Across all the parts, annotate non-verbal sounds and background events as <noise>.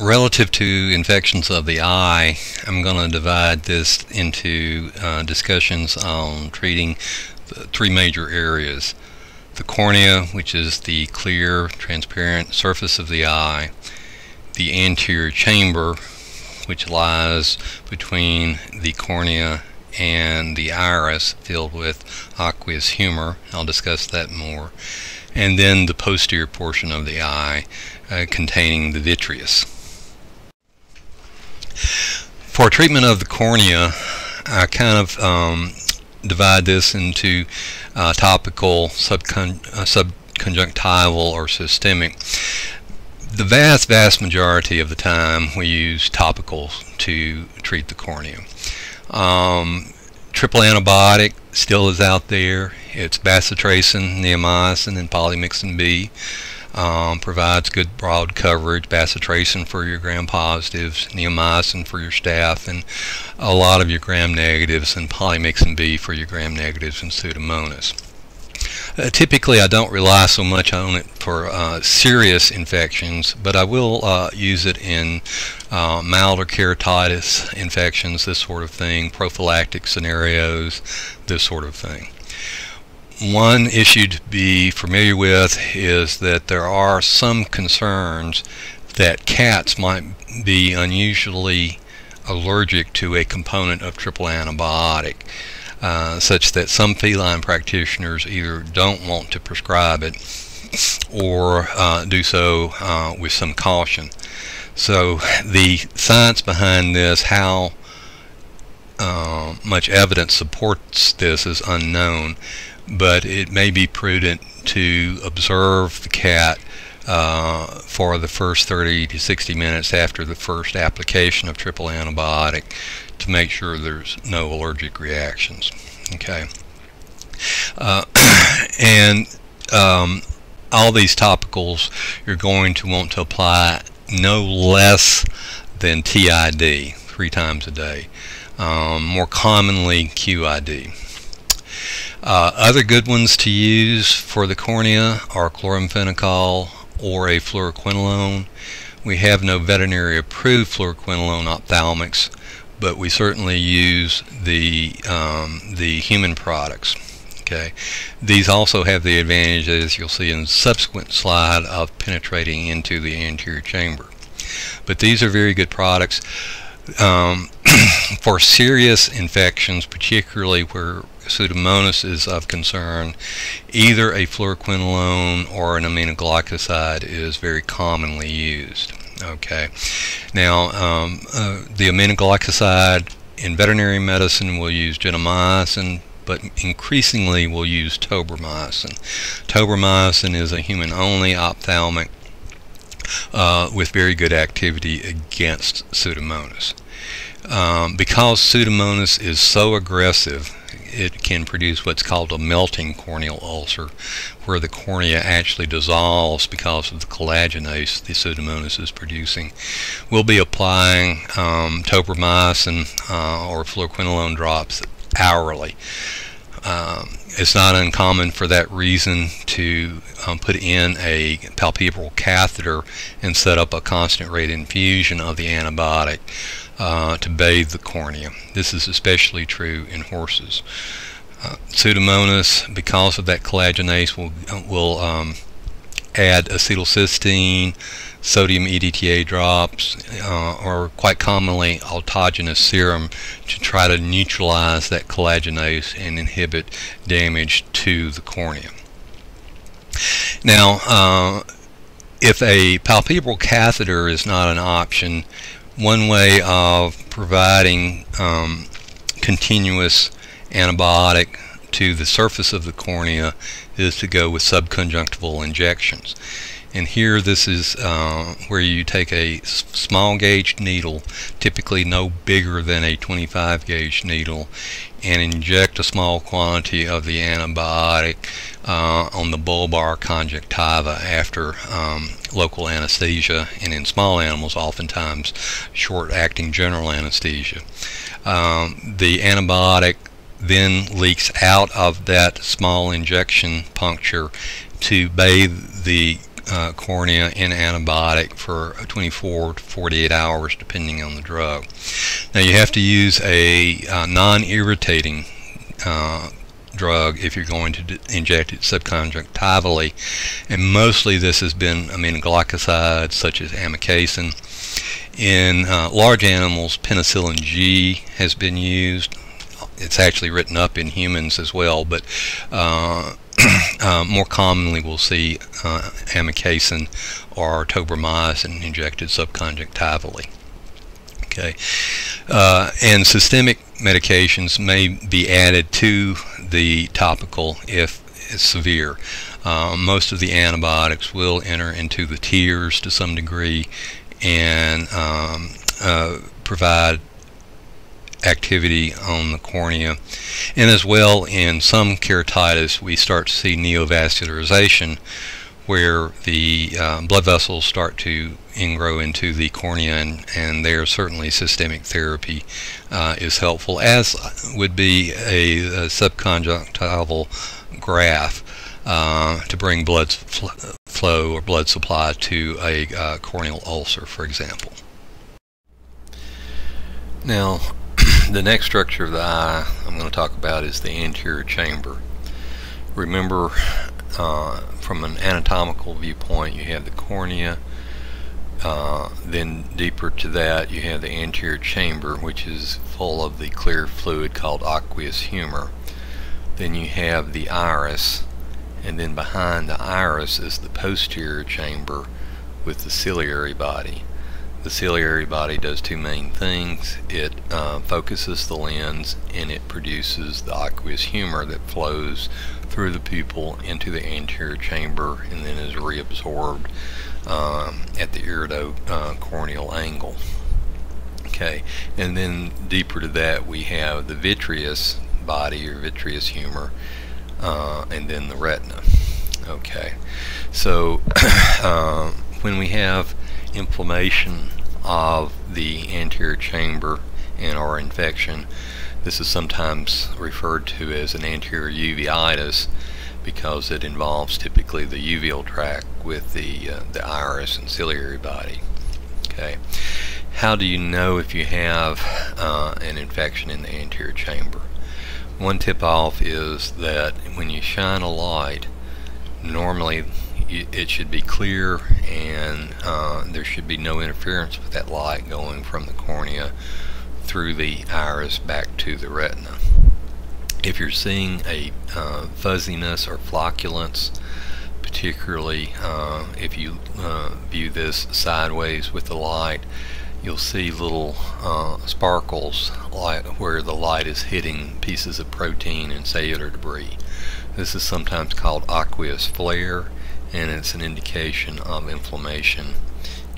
relative to infections of the eye, I'm going to divide this into uh, discussions on treating three major areas. The cornea, which is the clear, transparent surface of the eye. The anterior chamber, which lies between the cornea and the iris filled with aqueous humor. I'll discuss that more. And then the posterior portion of the eye uh, containing the vitreous. For treatment of the cornea, I kind of um, divide this into uh, topical, subcon uh, subconjunctival, or systemic. The vast, vast majority of the time we use topicals to treat the cornea. Um, triple antibiotic still is out there. It's bacitracin, neomycin, and polymyxin B. Um, provides good broad coverage, bacitracin for your gram-positives, neomycin for your staph, and a lot of your gram-negatives, and polymyxin B for your gram-negatives and pseudomonas. Uh, typically, I don't rely so much on it for uh, serious infections, but I will uh, use it in uh, milder keratitis infections, this sort of thing, prophylactic scenarios, this sort of thing. One issue to be familiar with is that there are some concerns that cats might be unusually allergic to a component of triple antibiotic, uh, such that some feline practitioners either don't want to prescribe it or uh, do so uh, with some caution. So the science behind this, how uh, much evidence supports this is unknown but it may be prudent to observe the cat uh, for the first 30 to 60 minutes after the first application of triple antibiotic to make sure there's no allergic reactions. Okay. Uh, <clears throat> and um, all these topicals you're going to want to apply no less than TID three times a day. Um, more commonly QID. Uh, other good ones to use for the cornea are chloramphenicol or a fluoroquinolone. We have no veterinary approved fluoroquinolone ophthalmics, but we certainly use the um, the human products. Okay, these also have the advantage, as you'll see in subsequent slide, of penetrating into the anterior chamber. But these are very good products. Um, <clears throat> for serious infections, particularly where Pseudomonas is of concern, either a fluoroquinolone or an aminoglycoside is very commonly used. Okay, now um, uh, the aminoglycoside in veterinary medicine will use gentamicin, but increasingly we'll use tobramycin. Tobramycin is a human-only ophthalmic uh, with very good activity against Pseudomonas. Um, because Pseudomonas is so aggressive, it can produce what's called a melting corneal ulcer, where the cornea actually dissolves because of the collagenase the Pseudomonas is producing. We'll be applying um, tobramycin uh, or fluoroquinolone drops hourly. Um, it's not uncommon for that reason to um, put in a palpebral catheter and set up a constant rate infusion of the antibiotic uh, to bathe the cornea. This is especially true in horses. Uh, Pseudomonas, because of that collagenase, will, will um, add acetylcysteine, sodium EDTA drops, uh, or quite commonly autogenous serum to try to neutralize that collagenase and inhibit damage to the cornea. Now, uh, if a palpebral catheter is not an option, one way of providing um, continuous antibiotic to the surface of the cornea is to go with subconjunctival injections. And here this is uh, where you take a small gauge needle, typically no bigger than a 25 gauge needle, and inject a small quantity of the antibiotic uh, on the bulbar conjunctiva after um, local anesthesia, and in small animals, oftentimes short-acting general anesthesia. Um, the antibiotic then leaks out of that small injection puncture to bathe the uh, cornea in antibiotic for 24 to 48 hours depending on the drug. Now you have to use a uh, non-irritating uh, drug if you're going to inject it subconjunctivally and mostly this has been aminoglycosides such as amikacin. In uh, large animals penicillin G has been used it's actually written up in humans as well but <clears throat> uh, more commonly we'll see uh, amikacin or tobramycin injected subconjunctivally okay uh, and systemic medications may be added to the topical if it's severe. Uh, most of the antibiotics will enter into the tears to some degree and um, uh, provide activity on the cornea. And as well, in some keratitis, we start to see neovascularization where the uh, blood vessels start to ingrow into the cornea and, and there certainly systemic therapy uh, is helpful as would be a, a subconjunctival graft uh, to bring blood fl flow or blood supply to a uh, corneal ulcer for example. Now the next structure of the eye I'm going to talk about is the anterior chamber. Remember uh, from an anatomical viewpoint, you have the cornea. Uh, then deeper to that, you have the anterior chamber, which is full of the clear fluid called aqueous humor. Then you have the iris, and then behind the iris is the posterior chamber with the ciliary body. The ciliary body does two main things. It uh, focuses the lens and it produces the aqueous humor that flows through the pupil into the anterior chamber and then is reabsorbed um, at the iridocorneal uh, angle. Okay, and then deeper to that we have the vitreous body or vitreous humor uh, and then the retina. Okay, so <coughs> uh, when we have inflammation of the anterior chamber and or infection. This is sometimes referred to as an anterior uveitis because it involves typically the uveal tract with the, uh, the iris and ciliary body. Okay. How do you know if you have uh, an infection in the anterior chamber? One tip off is that when you shine a light, normally it should be clear and uh, there should be no interference with that light going from the cornea through the iris back to the retina. If you're seeing a uh, fuzziness or flocculence, particularly uh, if you uh, view this sideways with the light, you'll see little uh, sparkles where the light is hitting pieces of protein and cellular debris. This is sometimes called aqueous flare and it's an indication of inflammation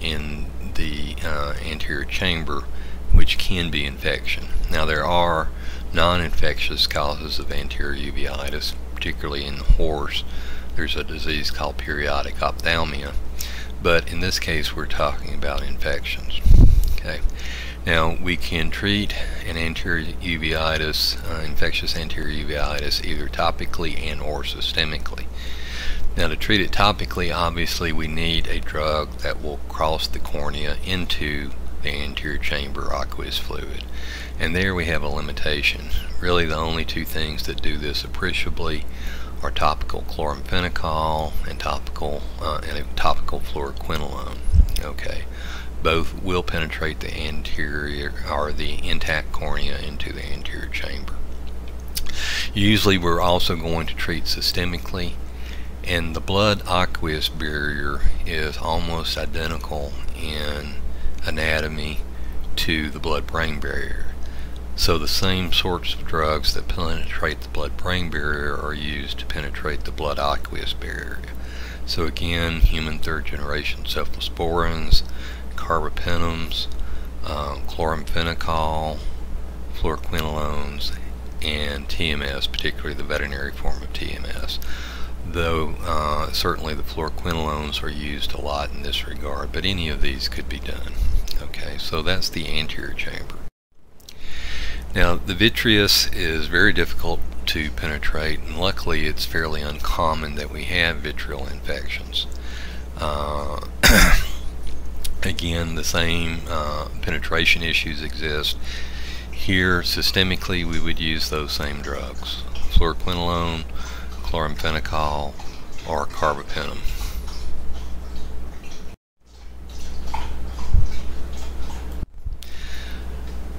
in the uh, anterior chamber which can be infection. Now there are non-infectious causes of anterior uveitis particularly in the horse. There's a disease called periodic ophthalmia but in this case we're talking about infections okay? Now we can treat an anterior uveitis uh, infectious anterior uveitis either topically and or systemically now to treat it topically, obviously we need a drug that will cross the cornea into the anterior chamber aqueous fluid. And there we have a limitation. Really the only two things that do this appreciably are topical chloramphenicol and topical uh, and topical fluoroquinolone. Okay. Both will penetrate the anterior or the intact cornea into the anterior chamber. Usually we're also going to treat systemically and the blood aqueous barrier is almost identical in anatomy to the blood-brain barrier. So the same sorts of drugs that penetrate the blood-brain barrier are used to penetrate the blood aqueous barrier. So again, human third-generation cephalosporins, carbapenems, um, chloramphenicol, fluoroquinolones, and TMS, particularly the veterinary form of TMS though uh, certainly the fluoroquinolones are used a lot in this regard, but any of these could be done. Okay, so that's the anterior chamber. Now the vitreous is very difficult to penetrate and luckily it's fairly uncommon that we have vitreal infections. Uh, <coughs> again, the same uh, penetration issues exist. Here, systemically, we would use those same drugs, fluoroquinolone, chloramphenicol, or carbapenem.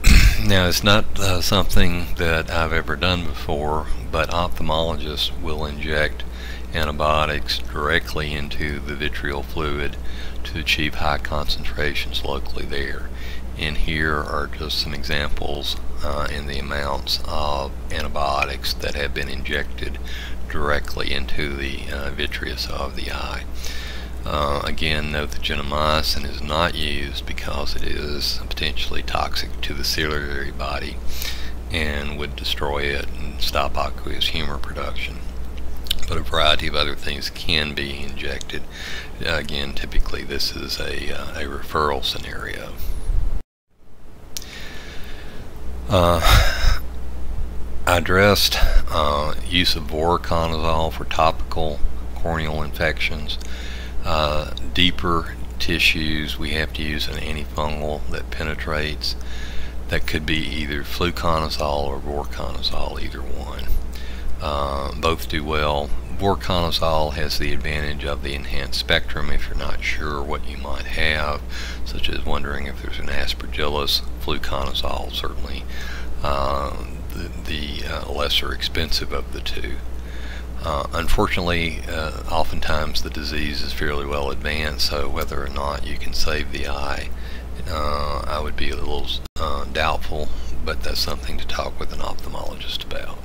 <clears throat> Now, it's not uh, something that I've ever done before, but ophthalmologists will inject antibiotics directly into the vitreal fluid to achieve high concentrations locally there. And here are just some examples uh, in the amounts of antibiotics that have been injected directly into the uh, vitreous of the eye. Uh, again, note that gentamicin is not used because it is potentially toxic to the ciliary body and would destroy it and stop aqueous humor production. But a variety of other things can be injected. Again, typically this is a, uh, a referral scenario. Uh, I addressed uh, use of voriconazole for topical corneal infections. Uh, deeper tissues, we have to use an antifungal that penetrates. That could be either fluconazole or voriconazole, either one. Uh, both do well. Voriconazole has the advantage of the enhanced spectrum if you're not sure what you might have, such as wondering if there's an aspergillus. Fluconazole certainly uh, the, the uh, lesser expensive of the two. Uh, unfortunately, uh, oftentimes the disease is fairly well advanced, so whether or not you can save the eye, uh, I would be a little uh, doubtful, but that's something to talk with an ophthalmologist about.